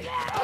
Amen.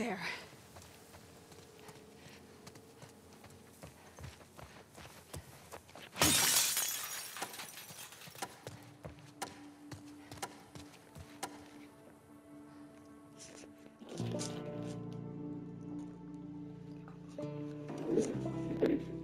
There. Come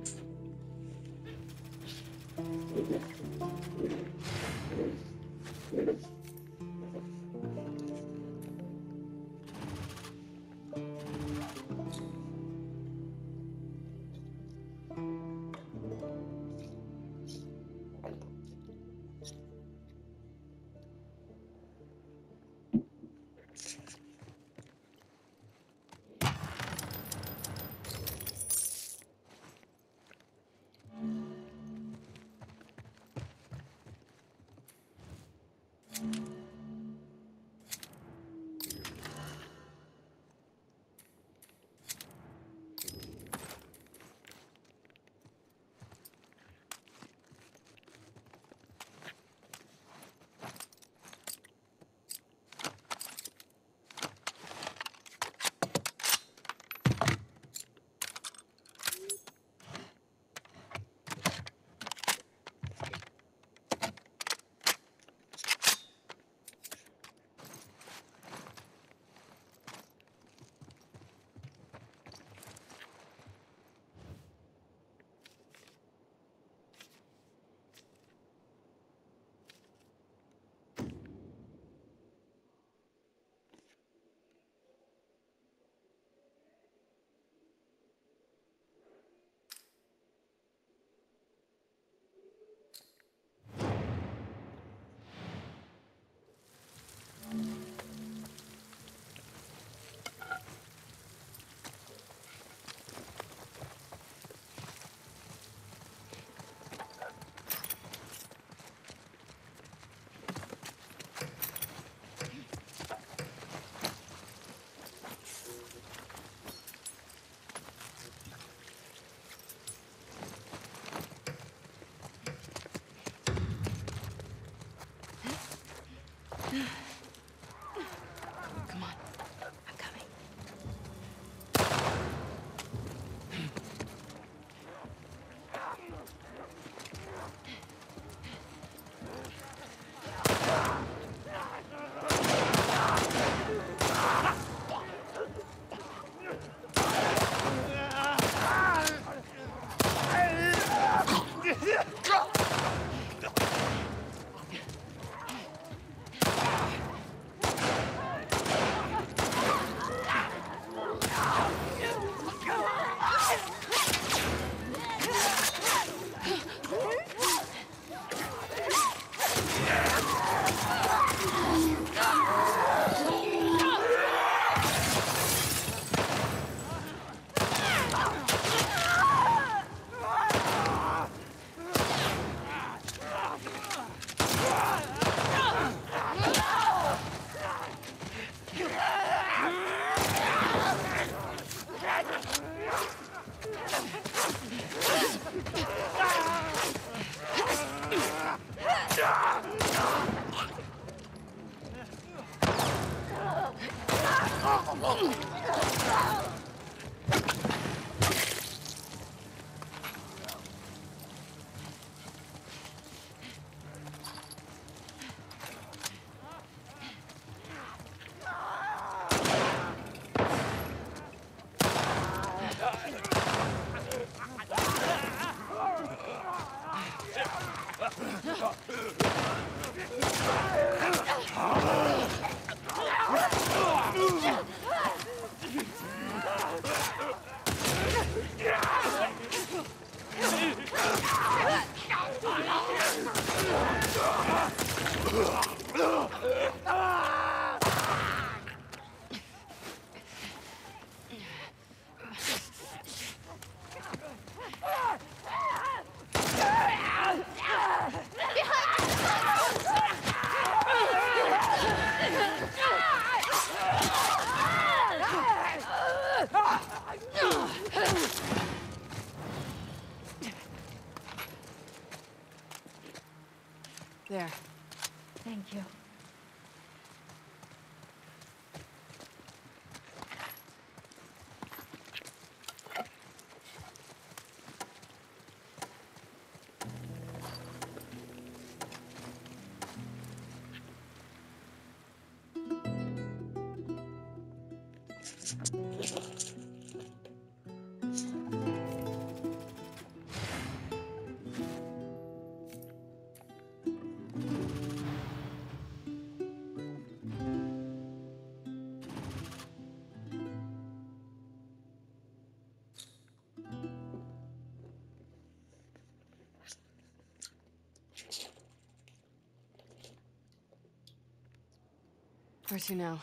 to now?